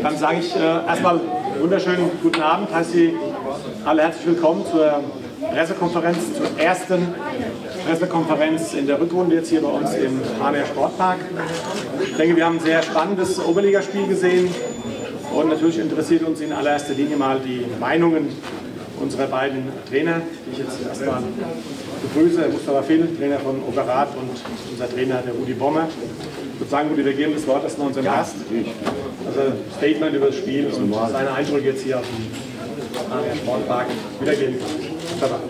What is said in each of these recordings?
Dann sage ich äh, erstmal wunderschönen guten Abend, heiße Sie alle herzlich willkommen zur Pressekonferenz, zur ersten Pressekonferenz in der Rückrunde jetzt hier bei uns im Haner Sportpark. Ich denke, wir haben ein sehr spannendes Oberligaspiel gesehen und natürlich interessiert uns in allererster Linie mal die Meinungen unserer beiden Trainer, die ich jetzt erstmal begrüße, Mustafa Phil, Trainer von Operat und unser Trainer, der Rudi Bommer. Ich würde sagen, Rudi, wir geben das Wort erstmal unserem Gast. Also Statement über das Spiel und seine Eindrücke jetzt hier auf dem Sportpark wiedergeben. Mustafa.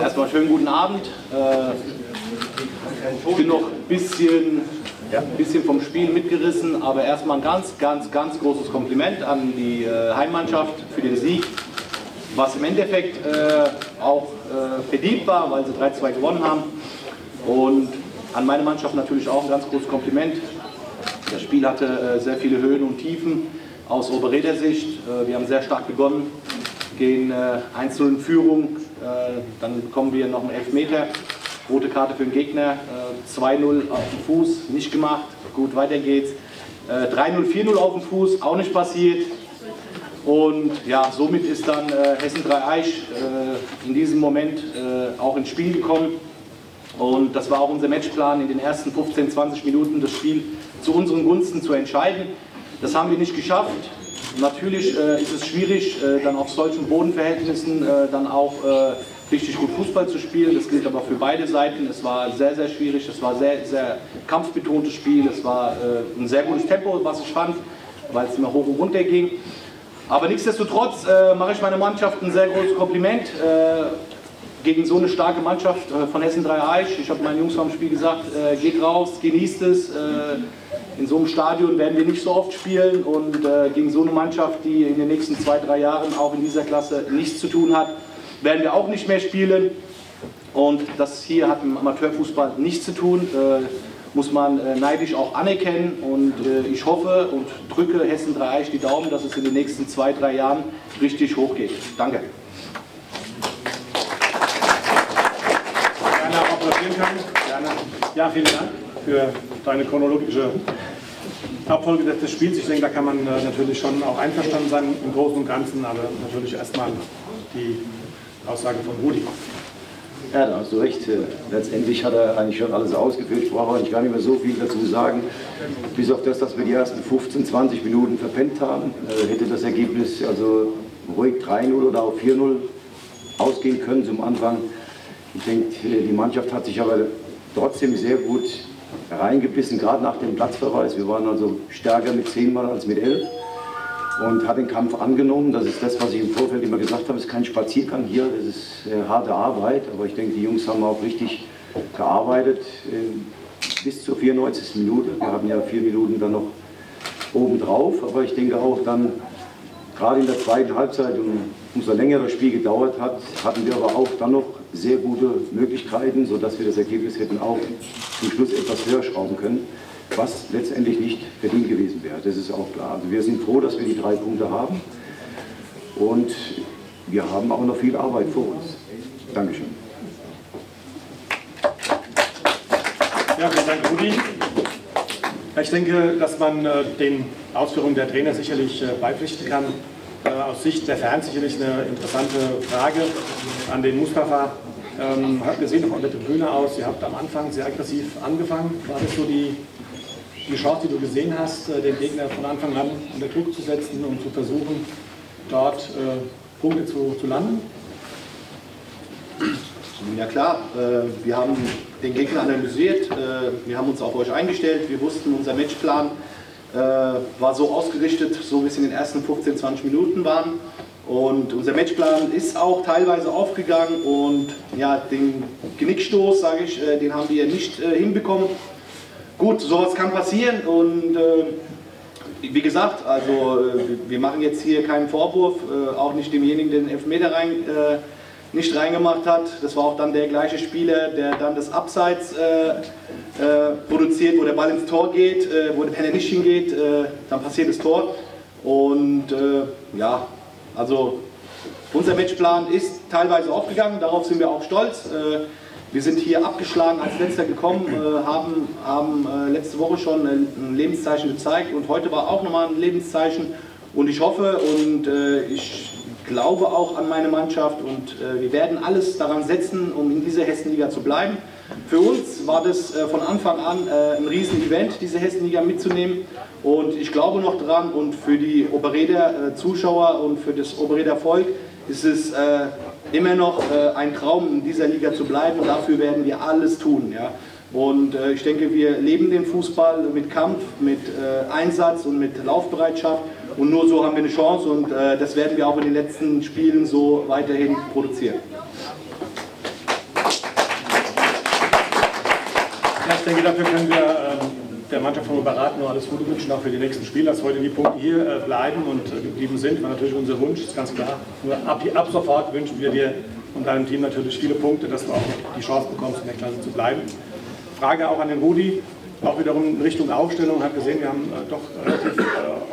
Erstmal schönen guten Abend. Äh, Ich bin noch ein bisschen, bisschen vom Spiel mitgerissen, aber erstmal ein ganz, ganz, ganz großes Kompliment an die äh, Heimmannschaft für den Sieg, was im Endeffekt äh, auch äh, verdient war, weil sie 3-2 gewonnen haben. Und an meine Mannschaft natürlich auch ein ganz großes Kompliment. Das Spiel hatte äh, sehr viele Höhen und Tiefen aus Oberräder Sicht. Äh, wir haben sehr stark begonnen, gehen äh, 1 in Führung, äh, dann bekommen wir noch einen Elfmeter, rote Karte für den Gegner, äh, 2-0 auf dem Fuß, nicht gemacht, gut, weiter geht's. Äh, 3-0, 4-0 auf dem Fuß, auch nicht passiert. Und ja, somit ist dann äh, Hessen 3 Eich äh, in diesem Moment äh, auch ins Spiel gekommen. Und das war auch unser Matchplan, in den ersten 15, 20 Minuten das Spiel zu unseren Gunsten zu entscheiden. Das haben wir nicht geschafft. Natürlich äh, ist es schwierig, äh, dann auf solchen Bodenverhältnissen äh, dann auch äh, richtig gut Fußball zu spielen. Das gilt aber für beide Seiten. Es war sehr, sehr schwierig. Es war sehr, sehr kampfbetontes Spiel. Es war äh, ein sehr gutes Tempo, was ich fand, weil es immer hoch und runter ging. Aber nichtsdestotrotz äh, mache ich meiner Mannschaft ein sehr großes Kompliment. Gegen so eine starke Mannschaft äh, von Hessen 3 Eich. Ich habe meinen Jungs vor dem Spiel gesagt, äh, geht raus, genießt es. Äh, in so einem Stadion werden wir nicht so oft spielen und gegen so eine Mannschaft, die in den nächsten zwei, drei Jahren auch in dieser Klasse nichts zu tun hat, werden wir auch nicht mehr spielen. Und das hier hat im Amateurfußball nichts zu tun, äh, muss man äh, neidisch auch anerkennen. Und äh, ich hoffe und drücke Hessen 3 Eich die Daumen, dass es in den nächsten zwei, drei Jahren richtig hochgeht. Danke. gerne auch applaudieren können. Gerne. Ja, vielen Dank für deine chronologische Abfolge des Spiels. Ich denke, da kann man äh, natürlich schon auch einverstanden sein im Großen und Ganzen, aber natürlich erstmal die Aussage von Rudi. Ja, da hast du recht. Äh, Letztendlich hat er eigentlich schon alles ausgeführt. Ich brauche eigentlich gar nicht mehr so viel dazu sagen. Bis auf das, dass wir die ersten 15, 20 Minuten verpennt haben, äh, hätte das Ergebnis also ruhig 3-0 oder auch 4-0 ausgehen können zum Anfang. Ich denke, die Mannschaft hat sich aber trotzdem sehr gut reingebissen, gerade nach dem Platzverweis. Wir waren also stärker mit 10 Mann als mit 11 und hat den Kampf angenommen. Das ist das, was ich im Vorfeld immer gesagt habe. Es ist kein Spaziergang hier, das ist äh, harte Arbeit. Aber ich denke, die Jungs haben auch richtig gearbeitet äh, bis zur 94. Minute. Wir haben ja vier Minuten dann noch obendrauf. Aber ich denke auch dann, gerade in der zweiten Halbzeit und umso länger das Spiel gedauert hat, hatten wir aber auch dann noch sehr gute Möglichkeiten, sodass wir das Ergebnis hätten auch zum Schluss etwas höher schrauben können, was letztendlich nicht verdient gewesen wäre. Das ist auch klar. Also wir sind froh, dass wir die drei Punkte haben und wir haben auch noch viel Arbeit vor uns. Dankeschön. Ja, vielen Dank, Rudi. Ich denke, dass man äh, den Ausführungen der Trainer sicherlich äh, beipflichten kann. Aus Sicht der Fans sicherlich eine interessante Frage an den Mustafa. Ähm, wir sehen von der Tribüne aus, ihr habt am Anfang sehr aggressiv angefangen. War das so die, die Chance, die du gesehen hast, äh, den Gegner von Anfang an unter Druck zu setzen und zu versuchen, dort äh, Punkte zu, zu landen? Ja klar, äh, wir haben den Gegner analysiert, äh, wir haben uns auf euch eingestellt, wir wussten, unser Matchplan äh, war so ausgerichtet, so wie es in den ersten 15, 20 Minuten waren. Und unser Matchplan ist auch teilweise aufgegangen und ja, den Genickstoß, sage ich, äh, den haben wir nicht äh, hinbekommen. Gut, sowas kann passieren und äh, wie gesagt, also äh, wir machen jetzt hier keinen Vorwurf, äh, auch nicht demjenigen, der den Elfmeter rein, nicht reingemacht hat. Das war auch dann der gleiche Spieler, der dann das Abseits äh, produziert, wo der Ball ins Tor geht, äh, wo der Penner nicht hingeht, äh, dann passiert das Tor. Und äh, ja, also unser Matchplan ist teilweise aufgegangen, darauf sind wir auch stolz. Äh, wir sind hier abgeschlagen als letzter gekommen, haben, haben letzte Woche schon ein Lebenszeichen gezeigt und heute war auch nochmal ein Lebenszeichen. Und ich hoffe und ich glaube auch an meine Mannschaft und wir werden alles daran setzen, um in dieser Hessenliga zu bleiben. Für uns war das äh, von Anfang an äh, ein Riesen-Event, diese Hessenliga mitzunehmen. Und ich glaube noch dran und für die Obereder Zuschauer und für das Obereder Volk ist es immer noch äh, ein Traum, in dieser Liga zu bleiben dafür werden wir alles tun. Ja? Und äh, ich denke, wir leben den Fußball mit Kampf, mit äh, Einsatz und mit Laufbereitschaft und nur so haben wir eine Chance und äh, das werden wir auch in den letzten Spielen so weiterhin produzieren. Ich denke, dafür können wir ähm, der Mannschaft von Oberat nur alles Gute wünschen, auch für die nächsten Spiele, dass heute die Punkte hier äh, bleiben und äh, geblieben sind. War natürlich unser Wunsch, ist ganz klar. Nur ab, ab sofort wünschen wir dir und deinem Team natürlich viele Punkte, dass du auch die Chance bekommst, in der Klasse zu bleiben. Frage auch an den Rudi, auch wiederum in Richtung Aufstellung. Hat gesehen, wir haben äh, doch relativ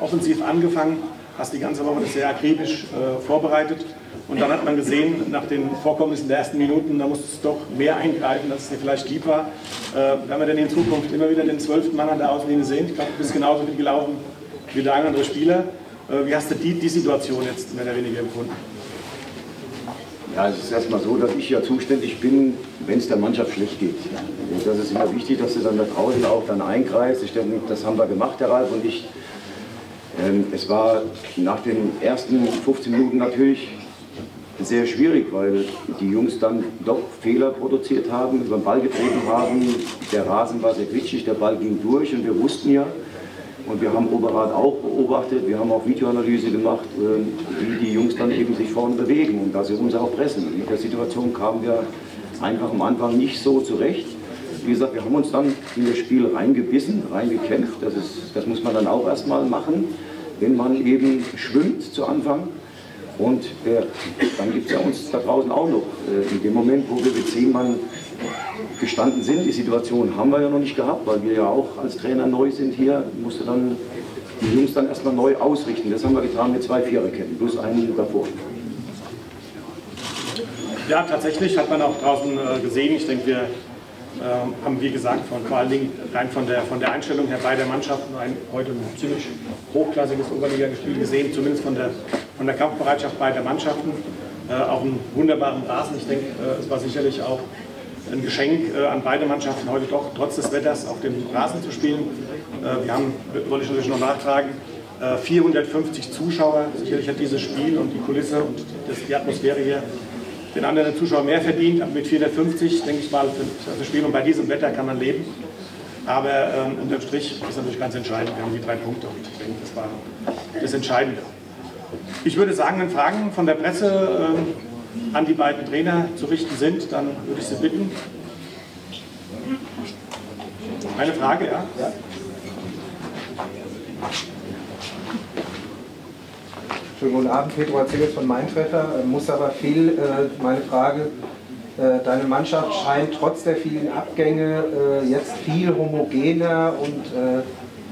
offensiv angefangen, hast die ganze Woche sehr akribisch vorbereitet. Und dann hat man gesehen, nach den Vorkommnissen der ersten Minuten, da musste es doch mehr eingreifen, als es dir vielleicht lieb war. Äh, werden wir denn in Zukunft immer wieder den zwölften Mann an der Außenlinie sehen? Ich glaube, du bist genauso viel gelaufen wie der andere Spieler. Äh, wie hast du die, die Situation jetzt mehr oder weniger empfunden? Ja, es ist erstmal so, dass ich ja zuständig bin, wenn es der Mannschaft schlecht geht. Und das ist immer wichtig, dass du dann da draußen auch dann eingreifst. Ich denke, das haben wir gemacht, der Ralf und ich. Ähm, es war nach den ersten 15 Minuten natürlich sehr schwierig, weil die Jungs dann doch Fehler produziert haben, über den Ball getreten haben. Der Rasen war sehr glitschig, der Ball ging durch und wir wussten ja, und wir haben Oberrat auch beobachtet, wir haben auch Videoanalyse gemacht, äh, wie die Jungs dann eben sich vorne bewegen und dass sie uns auch pressen. Mit der Situation kamen wir einfach am Anfang nicht so zurecht. Wie gesagt, wir haben uns dann in das Spiel reingebissen, reingekämpft. Das, ist, das muss man dann auch erstmal machen, wenn man eben schwimmt zu Anfang. Und äh, dann gibt es ja uns da draußen auch noch. Äh, in dem Moment, wo wir mit zehn Mann gestanden sind, die Situation haben wir ja noch nicht gehabt, weil wir ja auch als Trainer neu sind hier, musste dann die Jungs dann erstmal neu ausrichten. Das haben wir getan mit zwei Viererketten, plus einen davor. Ja, tatsächlich hat man auch draußen äh, gesehen. Ich denke, wir ähm, haben, wie gesagt, von, vor allen Dingen rein von der, von der Einstellung her beider Mannschaften ein, heute ein ziemlich hochklassiges Oberligaspiel gesehen, zumindest von der, von der Kampfbereitschaft beider Mannschaften. Äh, auch einen wunderbaren Rasen. Ich denke, äh, es war sicherlich auch ein Geschenk äh, an beide Mannschaften, heute doch trotz des Wetters auf dem Rasen zu spielen. Wir haben, wollte ich natürlich noch nachtragen, 450 äh, Zuschauer. Sicherlich hat dieses Spiel und die Kulisse und die Atmosphäre hier den anderen Zuschauer mehr verdient, mit 450, denke ich mal, für das Spiel und bei diesem Wetter kann man leben. Aber ähm, unterm Strich ist natürlich ganz entscheidend. Wir haben die drei Punkte und ich denke, das war das Entscheidende. Ich würde sagen, wenn Fragen von der Presse äh, an die beiden Trainer zu richten sind, dann würde ich Sie bitten. Eine Frage, ja? ja. Schönen guten Abend, Pedro Azelis von Maintreffer. Äh, Mustafa viel äh, meine Frage. Äh, deine Mannschaft scheint trotz der vielen Abgänge jetzt viel homogener und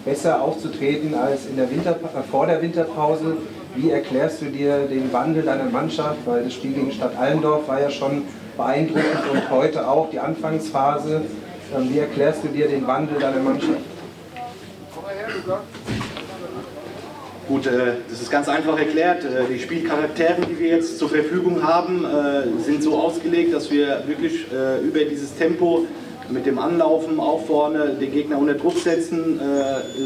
besser aufzutreten als in der Winter, vor der Winterpause. Wie erklärst du dir den Wandel deiner Mannschaft? Weil das Spiel gegen Stadt Allendorf war ja schon beeindruckend und heute auch die Anfangsphase. Ähm, wie erklärst du dir den Wandel deiner Mannschaft? Gut, äh, das ist ganz einfach erklärt. Äh, die Spielcharaktere, die wir jetzt zur Verfügung haben, äh, sind so ausgelegt, dass wir wirklich über dieses Tempo mit dem Anlaufen auch vorne den Gegner unter Druck setzen,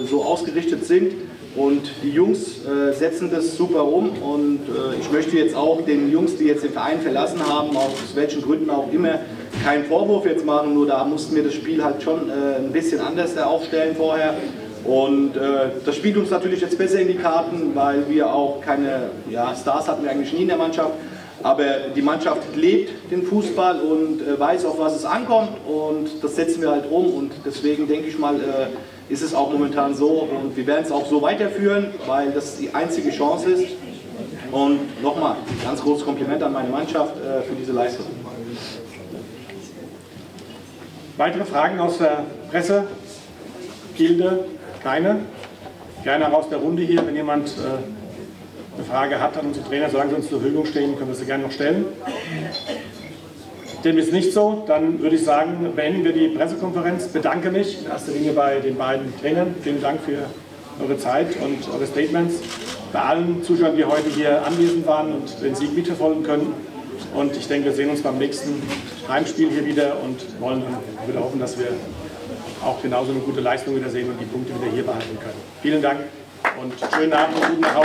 so ausgerichtet sind. Und die Jungs setzen das super um und ich möchte jetzt auch den Jungs, die jetzt den Verein verlassen haben, aus welchen Gründen auch immer, keinen Vorwurf jetzt machen, nur da mussten wir das Spiel halt schon ein bisschen anders aufstellen vorher. Und äh, das spielt uns natürlich jetzt besser in die Karten, weil wir auch keine ja, Stars hatten wir eigentlich nie in der Mannschaft. Aber die Mannschaft lebt den Fußball und äh, weiß, auf was es ankommt und das setzen wir halt um und deswegen denke ich mal, äh, ist es auch momentan so und wir werden es auch so weiterführen, weil das die einzige Chance ist. Und nochmal, ganz großes Kompliment an meine Mannschaft äh, für diese Leistung. Weitere Fragen aus der Presse? Gilde, keine. Gerne raus der Runde hier, wenn jemand eine Frage hat an unsere Trainer, sagen Sie uns zur Verfügung stehen, können wir sie gerne noch stellen. Dem ist nicht so. Dann würde ich sagen, beenden wir die Pressekonferenz. Bedanke mich in erster Linie bei den beiden Trainern. Vielen Dank für eure Zeit und eure Statements. Bei allen Zuschauern, die heute hier anwesend waren und den Sieg mitverfolgen können. Und ich denke, wir sehen uns beim nächsten Heimspiel hier wieder und wollen dann wieder hoffen, dass wir auch genauso eine gute Leistung wieder sehen und die Punkte wieder hier behalten können. Vielen Dank und schönen Abend und guten nach